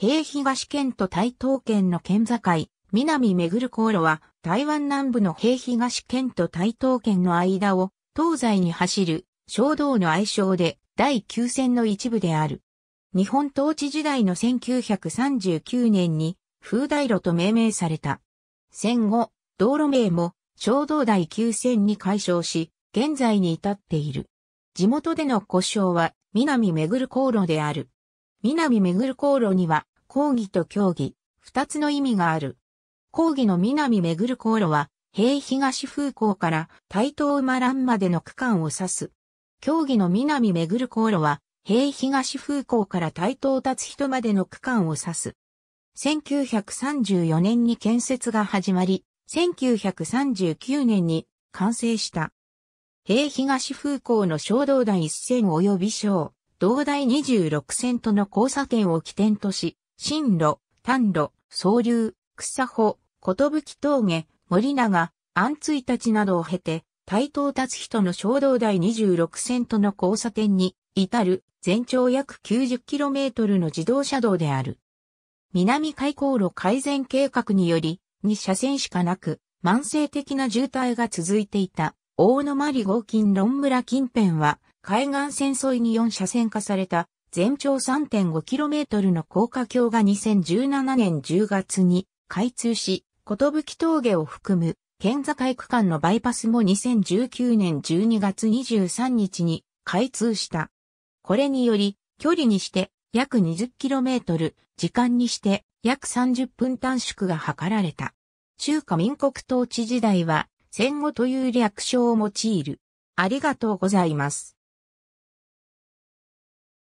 平東県と台東県の県境、南めぐる航路は台湾南部の平東県と台東県の間を東西に走る小道の愛称で第9線の一部である。日本統治時代の1939年に風大路と命名された。戦後、道路名も小道第9線に改称し、現在に至っている。地元での故障は南めぐる航路である。南めぐる航路には講義と競技、二つの意味がある。講義の南めぐる航路は、平東風港から台東馬蘭までの区間を指す。競技の南めぐる航路は、平東風港から台東立人までの区間を指す。1934年に建設が始まり、1939年に完成した。平東風港の小道台一線及び小、道台26線との交差点を起点とし、新路、丹路、総流、草穂、ことぶき峠、森永、安追たちなどを経て、台東立人の小道台26線との交差点に至る全長約 90km の自動車道である。南海航路改善計画により、2車線しかなく、慢性的な渋滞が続いていた、大野マリ合金論村近辺は、海岸線沿いに4車線化された、全長 3.5km の高架橋が2017年10月に開通し、ことぶき峠を含む県境区間のバイパスも2019年12月23日に開通した。これにより、距離にして約 20km、時間にして約30分短縮が図られた。中華民国統治時代は戦後という略称を用いる。ありがとうございます。